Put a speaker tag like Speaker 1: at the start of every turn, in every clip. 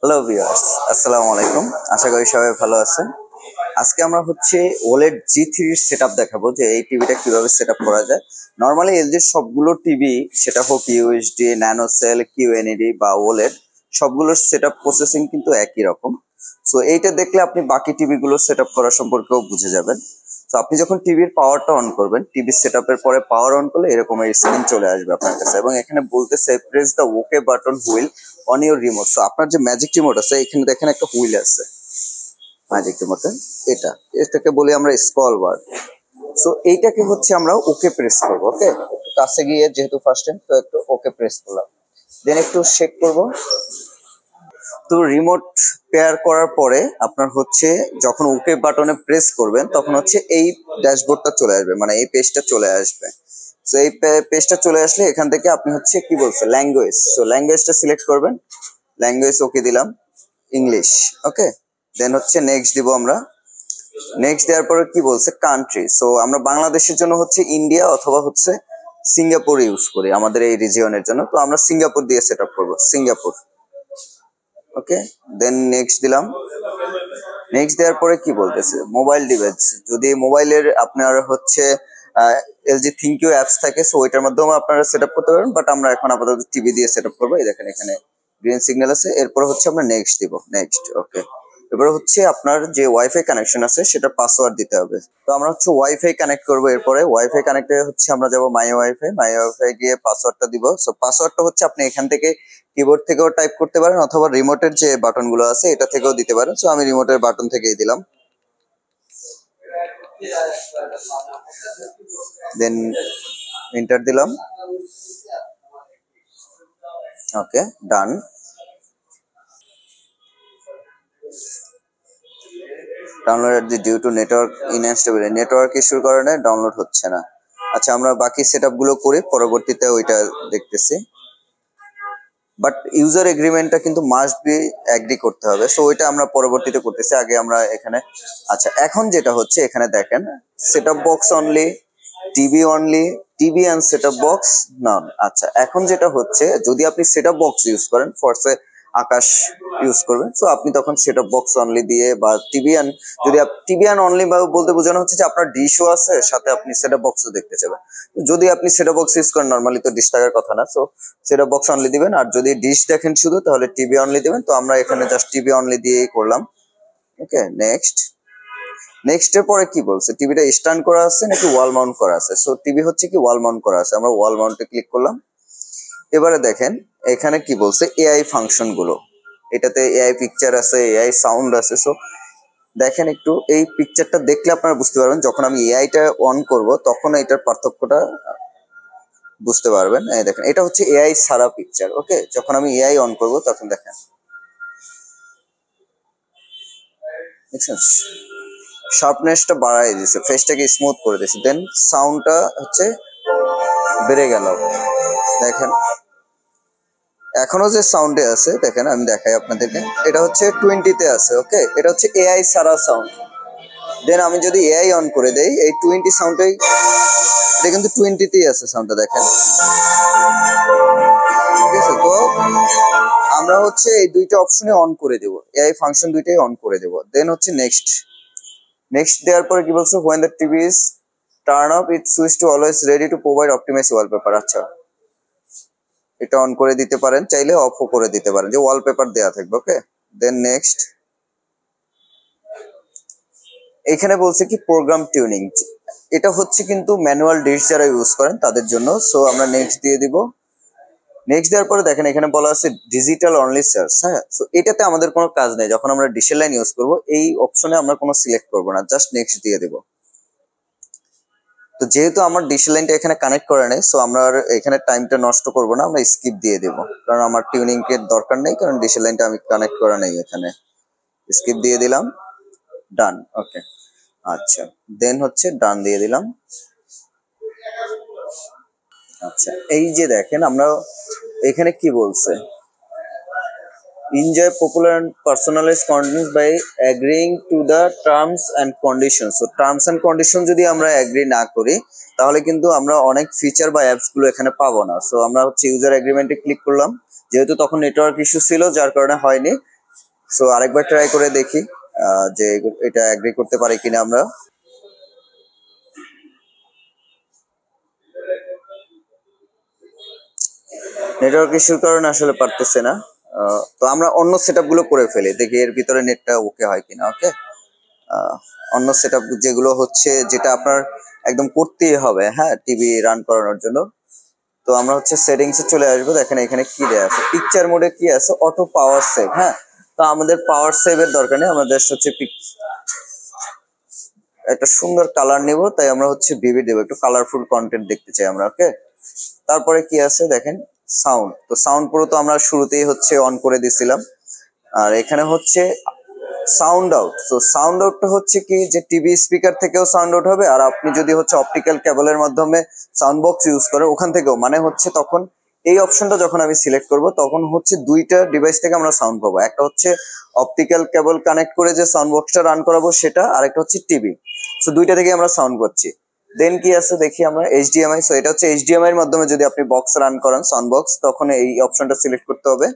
Speaker 1: Hello viewers আসসালামু আলাইকুম আশা করি সবাই ভালো আছেন। আজকে আমরা হচ্ছে ওলেড জি থ্রির সেট দেখাবো যে এই টিভিটা কীভাবে সেট করা যায়। নর্মালি এলজির সবগুলো টিভি সেটা হোক ইউএসডি ন্যানো সেল কিউএনইডি বা ওলেড সবগুলোর সেট প্রসেসিং কিন্তু একই রকম। সো এইটা দেখলে আপনি বাকি টিভিগুলো সেট করা সম্পর্কেও বুঝে যাবেন। তো আপনি যখন টিভির পাওয়ারটা অন করবেন টিভির সেট পরে পাওয়ার অন করলে এরকম এই স্ক্রিন চলে আসবে আপনার কাছে এবং এখানে বলতেছে press the okay button wheel on your remote so আপনার যে ম্যাজিক রিমোট আছে, এখানে দেখেন একটা হুইল আছে। ম্যাজিক রিমোটে এটা। এটাকে বলি আমরা স্কল বার সো এইটাকে হচ্ছে আমরা ওকে প্রেস করব ওকে কাছে গিয়ে, যেহেতু ফার্স্ট টাইম তো একটু ওকে প্রেস করলাম। দেন একটু শেক করব। তো রিমোট পেয়ার করার পরে আপনার হচ্ছে যখন ওকে বাটনে প্রেস করবেন, তখন হচ্ছে এই ড্যাশবোর্ডটা চলে আসবে মানে এই পেজটা চলে আসবে। তো এই পেজটা চলে আসলে এখান থেকে আপনি হচ্ছে কি বলছে ল্যাঙ্গুয়েজ সো ল্যাঙ্গুয়েজটা সিলেক্ট করবেন ল্যাঙ্গুয়েজ ওকে দিলাম ইংলিশ ওকে দেন হচ্ছে নেক্সট দিব আমরা। নেক্সট দেওয়ার পরে কি বলছে কান্ট্রি সো আমরা বাংলাদেশের জন্য হচ্ছে ইন্ডিয়া অথবা হচ্ছে সিঙ্গাপুর ইউজ করি, আমাদের এই রিজিয়নের জন্য। তো আমরা সিঙ্গাপুর দিয়ে সেট আপ করব সিঙ্গাপুর ওকে দেন নেক্সট দিলাম। নেক্সট দেওয়ার পরে কি বলতেছে? মোবাইল ডিভাইস যদি মোবাইলের আপনার হচ্ছে এলজি থিঙ্কিউ অ্যাপস থাকে সো ওইটার মাধ্যমে আপনারা সেট করতে পারেন বাট আমরা এখন আপাতত টিভি দিয়ে সেট আপ করব। এই দেখেন এখানে গ্রিন সিগন্যাল আছে। এরপর হচ্ছে আমরা নেক্সট দিব। নেক্সট ওকে এবার হচ্ছে আপনার যে ওয়াইফাই কানেকশন আছে, সেটা পাসওয়ার্ড দিতে হবে। তো আমরা হচ্ছে ওয়াইফাই কানেক্ট করব এরপরে। ওয়াইফাই কানেক্টে হচ্ছে আমরা যাব মাই ওয়াইফাই মাই ওয়াইফাই গিয়ে পাসওয়ার্ডটা দিব। সো পাসওয়ার্ডটা হচ্ছে আপনি এখান থেকে কিবোর্ড থেকেও টাইপ করতে পারেন, অথবা রিমোটের যে বাটনগুলো আছে, এটা থেকেও দিতে পারেন। সো আমি রিমোটের বাটন থেকেই দিলাম। দেন এন্টার দিলাম। Okay done download due to network instability network ইস্যুর কারণে ডাউনলোড হচ্ছে না। আচ্ছা আমরা বাকি সেটগুলো করি, পরবর্তীতে ওইটা দেখতেছি। বাট ইউজার এগ্রিমেন্টটা কিন্তু মাস্ট বি অ্যাগ্রি করতে হবে। সো ওইটা আমরা পরবর্তীতে করতেছি। আগে আমরা এখানে আচ্ছা এখন যেটা হচ্ছে, এখানে দেখেন set box only TV only TV and set box none আচ্ছা এখন যেটা হচ্ছে, যদি আপনি সেট বক্স ইউজ করেন ফরসে আকাশ ইউজ করবেন সো আপনি তখন সেট বক্স অনলি দিয়ে বা টিভি অ্যান্ড যদি টিভি অ্যান্ড অনলি বা বলতে বোঝানো হচ্ছে যে আপনার ডিশও আছে, সাথে আপনি সেট বক্সও দেখতে চাবেন যদি আপনি সেট বক্স ইউজ করেন নর্মালি তো ডিশ থাকার কথা না। সো সেট বক্স অনলি দিবেন। আর যদি ডিশ দেখেন শুধু, তাহলে টিভি অনলি দিবেন। তো আমরা এখানে জাস্ট টিভি অনলি দিয়েই করলাম। ওকে নেক্সট নেক্সট এর পরে কি বলছে? টিভিটা স্ট্যান্ড করা আছে নাকি ওয়াল মাউন্ট করা আছে? সো টিভি হচ্ছে কি ওয়াল মাউন্ট করা আছে। আমরা ওয়াল মাউন্টে ক্লিক করলাম। এবারে দেখেন এখানে কি বলছে? এআই ফাংশনগুলো এটাতে এআই পিকচার আছে এআই সাউন্ড আছে সো দেখেন একটু, এই পিকচারটা দেখলে আপনারা বুঝতে পারবেন, যখন আমি এআইটা অন করব, তখন এটার পার্থক্যটা বুঝতে পারবেন। এই দেখেন, এটা হচ্ছে এআই সারা পিকচার ওকে যখন আমি এআই অন করব, তখন দেখেন। শার্পনেসটা বাড়াই দিছে ফেসটাকে স্মুথ করে দিয়েছে দেন সাউন্ডটা হচ্ছে বেড়ে গেল। দেখেন। এখনও যে সাউন্ডে আছে, দেখেন, আমি দেখাই আপনাদেরকে। এটা হচ্ছে টোয়েন্টিতে আছে ওকে এটা হচ্ছে এআই সারা সাউন্ড দেন আমি যদি এআই অন করে দেই, এই টোয়েন্টি সাউন্ডটাই এটা কিন্তু টোয়েন্টিতেই আছে সাউন্ডটা দেখেন। আমরা হচ্ছে এই দুইটা অপশনে অন করে দেব। এআই ফাংশন দুইটাই অন করে দেব। দেন হচ্ছে নেক্সট নেক্সট দেওয়ার পরে কি বলছে? When the TV is turn off it switch to always ready to provide optimize wallpaper আচ্ছা। এটা অন করে দিতে পারেন, চাইলে অফও করে দিতে পারেন। যে ওয়ালপেপার দেওয়া থাকবে ওকে দেন নেক্সট এখানে বলছে কি প্রোগ্রাম টিউনিং এটা হচ্ছে কিন্তু ম্যানুয়াল ডিশ যারা ইউজ করেন, তাদের জন্য। সো আমরা নেক্সট দিয়ে দিব। নেক্সট দেওয়ার পরে দেখেন, এখানে বলা আছে ডিজিটাল অনলি সার্চ হ্যাঁ? সো এটাতে আমাদের কোনো কাজ নেই। যখন আমরা ডিশের লাইন ইউজ করব, এই অপশনে আমরা কোনো সিলেক্ট করব না। জাস্ট নেক্সট দিয়ে দেব। তো যেহেতু আমার ডিশের লাইনটা এখানে কানেক্ট করে নেই সো আমরা এখানে টাইমটা নষ্ট করব না, আমরা স্কিপ দিয়ে দেব। কারণ আমার টিউনিং এর দরকার নেই, কারণ ডিশের লাইনটা আমি কানেক্ট করা নেই এখানে। স্কিপ দিয়ে দিলাম ডান ওকে আচ্ছা দেন হচ্ছে ডান দিয়ে দিলাম। আচ্ছা এই যে দেখেন, আমরা এখানে কি বলছে? Enjoy popular and personalized contents by agreeing to the terms and conditions. So, terms and conditions যদি আমরা এগ্রি না করি, তাহলে কিন্তু আমরা অনেক ফিচার বা অ্যাপসগুলো এখানে পাবো না। সো আমরা হচ্ছে ইউজার এগ্রিমেন্টে ক্লিক করলাম। যেহেতু তখন নেটওয়ার্ক ইস্যু ছিল, যার কারণে হয়নি। সো আরেকবার ট্রাই করে দেখি যে এটা এগ্রি করতে পারি কিনা আমরা। নেটওয়ার্ক ইস্যুর কারণে আসলে পারতেছে না। তো আমরা অন্য সেটগুলো করে ফেলি। দেখি এর ভিতরে নেটটা ওকে হয় কিনা ওকে অন্য সেট যেগুলো হচ্ছে, যেটা আপনার একদম করতেই হবে হ্যাঁ টিভি রান করানোর জন্য। তো আমরা হচ্ছে সেটিংস চলে আসব। দেখেন এখানে কি দেয়া আছে? পিকচার মোডে কি আছে? অটো পাওয়ার সেভ হ্যাঁ? তো আমাদের পাওয়ার সেভের দরকার নেই। আমাদের হচ্ছে একটা সুন্দর কালার নিব, তাই আমরা হচ্ছে ভিভি দেবো। একটু কালারফুল কন্টেন্ট দেখতে চাই আমরা ওকে তারপরে কি আছে? দেখেন সাউন্ড। তো সাউন্ড পুরো তো আমরা শুরুতেই হচ্ছে অন করে দিছিলাম। আর এখানে হচ্ছে সাউন্ড আউট তো সাউন্ড আউটটা হচ্ছে কি যে টিভি স্পিকার থেকেও সাউন্ড আউট হবে, আর আপনি যদি হচ্ছে অপটিক্যাল কেবলের মাধ্যমে সাউন্ড বক্স ইউজ করেন, ওখান থেকেও। মানে হচ্ছে তখন এই অপশনটা যখন আমি সিলেক্ট করব, তখন হচ্ছে দুইটা ডিভাইস থেকে আমরা সাউন্ড পাবো। একটা হচ্ছে অপটিক্যাল কেবল কানেক্ট করে যে সাউন্ড বক্সটা রান করাবো সেটা, আর একটা হচ্ছে টিভি সো দুইটা থেকে আমরা সাউন্ড পাচ্ছি। দেন কি আছে দেখি আমরা এইচডিএমআই সো এটা হচ্ছে এইচডিএমআই এর মাধ্যমে যদি আপনি বক্স রান করেন সাউন্ড বক্স তখন এই অপশনটা সিলেক্ট করতে হবে।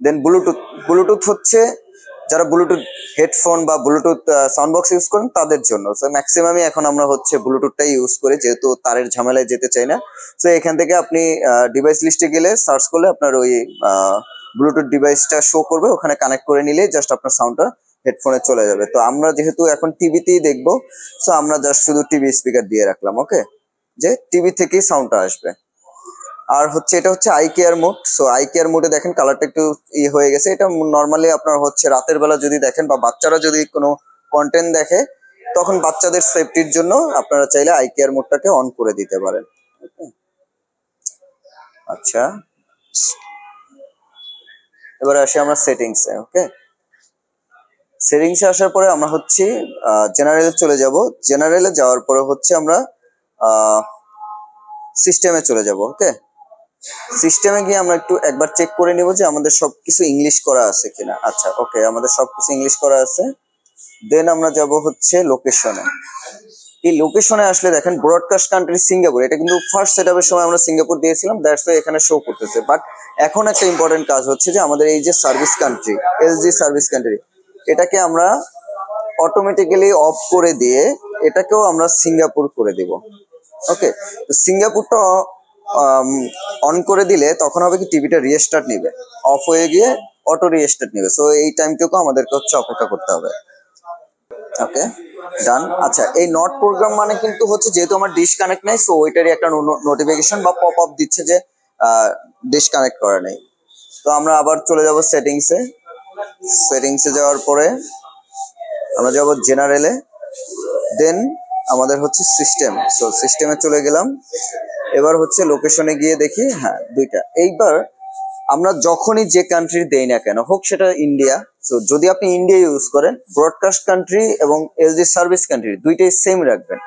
Speaker 1: দেন ব্লুটুথ ব্লুটুথ হচ্ছে যারা ব্লুটুথ হেডফোন বা ব্লুটুথ সাউন্ড বক্স ইউজ করেন, তাদের জন্য। সো ম্যাক্সিমামই এখন আমরা হচ্ছে ব্লুটুথটাই ইউজ করি, যেহেতু তারের ঝামেলায় যেতে চাই না। সো এখান থেকে আপনি ডিভাইস লিস্টে গেলে সার্চ করলে আপনার ওই ব্লুটুথ ডিভাইসটা শো করবে। ওখানে কানেক্ট করে নিলে জাস্ট আপনার সাউন্ডটা হেডফোনে চলে যাবে। তো আমরা যেহেতু এখন টিভিতেই দেখব সো আমরা জাস্ট শুধু টিভি স্পিকার দিয়ে রাখলাম ওকে যে টিভি থেকেই সাউন্ডটা আসবে। আর হচ্ছে এটা হচ্ছে eye care mode so eye care মোডে দেখেন কালারটা একটু ই হয়ে গেছে। এটা নর্মালি আপনার হচ্ছে রাতের বেলা যদি দেখেন বা বাচ্চারা যদি কোনো কন্টেন্ট দেখে, তখন বাচ্চাদের সেফটির জন্য আপনারা চাইলে আই কেয়ার মোডটাকে অন করে দিতে পারেন? আচ্ছা। এবারে আসি আমরা সেটিংসে ওকে সেটিংসে আসার পরে আমরা হচ্ছে জেনারেলে চলে যাব। জেনারেলে যাওয়ার পরে হচ্ছে আমরা সিস্টেমে চলে যাব ওকে সিস্টেমে গিয়ে আমরা একটু একবার চেক করে নিব যে আমাদের সবকিছু ইংলিশ করা আছে কিনা। আচ্ছা ওকে আমাদের সবকিছু ইংলিশ করা আছে। দেন আমরা যাব হচ্ছে লোকেশনে এই লোকেশনে আসলে দেখেন ব্রডকাস্ট কান্ট্রি সিঙ্গাপুর এটা কিন্তু ফার্স্ট সেট সময় আমরা সিঙ্গাপুর দিয়েছিলাম দ্যাটস এখানে শো করতেছে। বাট এখন একটা ইম্পর্টেন্ট কাজ হচ্ছে যে আমাদের এই যে service country LG service country এটাকে আমরা অটোমেটিক্যালি অফ করে দিয়ে এটাকেও আমরা সিঙ্গাপুর করে দিব। ওকে তো সিঙ্গাপুরটা অন করে দিলে তখন হবে কি টিভিটা রিস্টার্ট নেবে। অফ হয়ে গিয়ে অটো রিস্টার্ট নিবে। সো এই টাইমটুকু আমাদেরকে হচ্ছে অপেক্ষা করতে হবে। ওকে ডান আচ্ছা এই নট প্রোগ্রাম মানে কিন্তু হচ্ছে যেহেতু আমার ডিশ কানেক্ট নাই সো ওইটারই একটা নোটিফিকেশন বা পপ আপ দিচ্ছে যে ডিশ কানেক্ট করা নেই। তো আমরা আবার চলে যাব সেটিংসে সেটিংসে যাওয়ার পরে আমরা যাব জেনারেলে দেন আমাদের হচ্ছে সিস্টেম সো সিস্টেমে চলে গেলাম। এবার হচ্ছে লোকেশনে গিয়ে দেখি হ্যাঁ দুইটা। এইবার আমরা যখনই যে কান্ট্রি দেই না কেন, হোক সেটা ইন্ডিয়া সো যদি আপনি ইন্ডিয়া ইউজ করেন ব্রডকাস্ট কান্ট্রি এবং এলজি সার্ভিস কান্ট্রি দুইটাই সেম রাখবেন।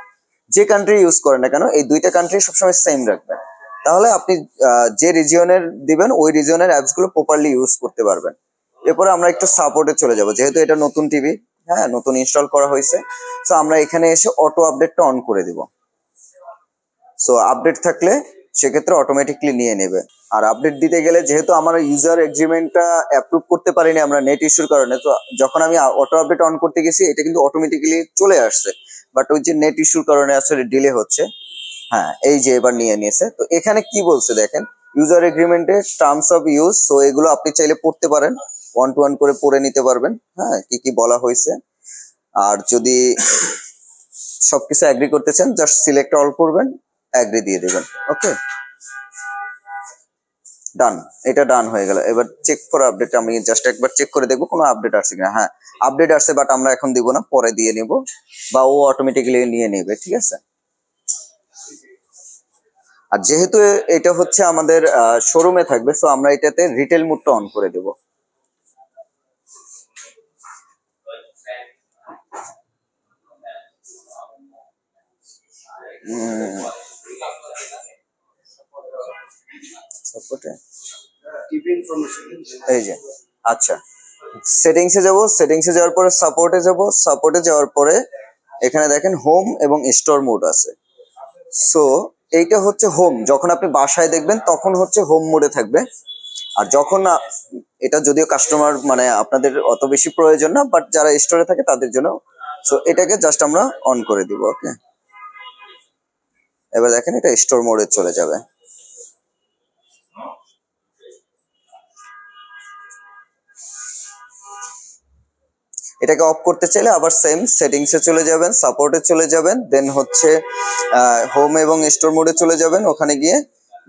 Speaker 1: যে কান্ট্রি ইউজ করেন না কেন, এই দুইটা কান্ট্রি সবসময় সেম রাখবেন। তাহলে আপনি যে রিজিয়নের দিবেন, ওই রিজিয়নের অ্যাপসগুলো প্রপারলি ইউজ করতে পারবেন। এরপরে আমরা একটু সাপোর্টে চলে যাব। যেহেতু এটা নতুন টিভি হ্যাঁ নতুন ইনস্টল করা হয়েছে। সো আমরা এখানে এসে অটো আপডেটটা অন করে দিব। সো আপডেট থাকলে সেক্ষেত্রে অটোমেটিকলি নিয়ে নেবে। আর আপডেট দিতে গেলে যেহেতু আমার ইউজার এগ্রিমেন্টটা অ্যাপ্রুভ করতে পারিনি আমরা নেট ইস্যুর কারণে, তো যখন আমি অটো আপডেট অন করতে গেছি, এটা কিন্তু অটোমেটিক্যালি চলে আসছে। বাট ওই যে নেট ইস্যুর কারণে আসলে ডিলে হচ্ছে। হ্যাঁ এই যে এবার নিয়ে নিয়েছে। তো এখানে কি বলছে দেখেন? ইউজার এগ্রিমেন্টের টার্মস অফ ইউজ সো এগুলো আপনি চাইলে পড়তে পারেন। ওয়ান টু ওয়ান করে পড়ে নিতে পারবেন। হ্যাঁ কি কি বলা হয়েছে। আর যদি সবকিছু অ্যাগ্রি করতে চান জাস্ট সিলেক্ট অল করবেন অ্যাগ্রি দিয়ে দেবেন। ওকে ডান এটা ডান হয়ে গেল। এবার চেক ফর আপডেট আমি জাস্ট একবার চেক করে দেখব, কোনো আপডেট আসছে কিনা। হ্যাঁ আপডেট আসছে বাট আমরা এখন দিব না, পরে দিয়ে নিব। বা ও অটোমেটিক্যালি নিয়ে নেবে, ঠিক আছে? আর যেহেতু এটা হচ্ছে আমাদের শোরুমে থাকবে সো আমরা এটাতে রিটেল মুডটা অন করে দেব। সাপোর্টে এই যে আচ্ছা। সেটিংসে যাব সেটিংসে যাওয়ার পরে সাপোর্টে যাব। সাপোর্টে যাওয়ার পরে এখানে দেখেন হোম এবং স্টোর মোড আছে। সো এইটা হচ্ছে হোম যখন আপনি বাসায় দেখবেন তখন হচ্ছে হোম মোডে থাকবে। আর যখন এটা যদিও কাস্টমার মানে আপনাদের অত বেশি প্রয়োজন না বাট যারা স্টোরে থাকে তাদের জন্য। সো এটাকে জাস্ট আমরা অন করে দিব ওকে এবার দেখেন এটা স্টোর মোডে চলে যাবে। এটাকে অফ করতে চাইলে আবার সেম সেটিংসে চলে যাবেন সাপোর্টে চলে যাবেন দেন হচ্ছে হোম এবং স্টোর মোডে চলে যাবেন, ওখানে গিয়ে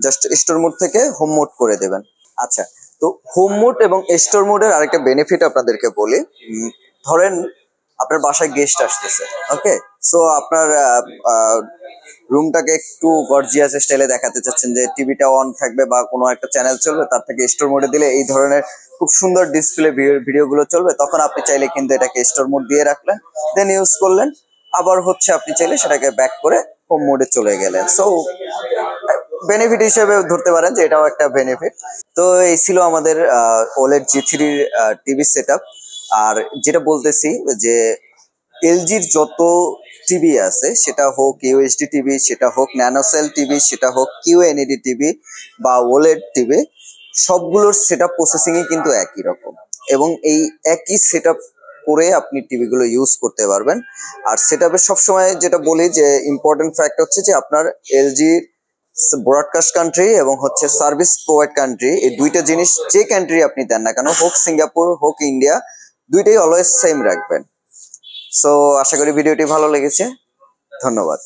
Speaker 1: জাস্ট স্টোর মোড থেকে হোম মোড করে দেবেন। আচ্ছা তো হোম মোড এবং স্টোর মোডের আরেকটা বেনিফিট আপনাদেরকে বলি। ধরেন আপনার বাসায় গেস্ট আসতেছে ওকে সো আপনার রুমটাকে একটু গর্জিয়াস স্টাইলে দেখাতে চাচ্ছেন যে টিভিটা অন থাকবে বা কোনো একটা চ্যানেল চলবে, তার থেকে স্টোর মোডে দিলে এই ধরনের খুব সুন্দর ডিসপ্লে ভিডিওগুলো চলবে। তখন আপনি চাইলে কিন্তু এটাকে স্টোর মোড দিয়ে রাখলেন দেন ইউজ করলেন। আবার হচ্ছে আপনি চাইলে সেটাকে ব্যাক করে হোম মোডে চলে গেলেন। সো বেনিফিট হিসেবে ধরতে পারেন যে এটাও একটা বেনিফিট তো এই ছিল আমাদের ওলেড জি থ্রির টিভি সেট আর যেটা বলতেছি যে এলজির যত টিভি আছে, সেটা হোক ইউএসডি টিভি সেটা হোক ন্যানোসেল টিভি সেটা হোক কিউএনইডি টিভি বা ওলেড টিভি সবগুলোর সেট আপ প্রসেসিংই কিন্তু একই রকম। এবং এই একই সেট আপ করে আপনি টিভিগুলো ইউজ করতে পারবেন। আর সেট আপে সবসময় যেটা বলি যে ইম্পর্টেন্ট ফ্যাক্ট হচ্ছে যে আপনার এলজির ব্রডকাস্ট কান্ট্রি এবং হচ্ছে সার্ভিস প্রোভাইড কান্ট্রি এই দুইটা জিনিস যে কান্ট্রি আপনি দেন না কেন, হোক সিঙ্গাপুর, হোক ইন্ডিয়া দুইটাই অলওয়েজ সেম রাখবেন। সো আশা করি ভিডিওটি ভালো লেগেছে। ধন্যবাদ।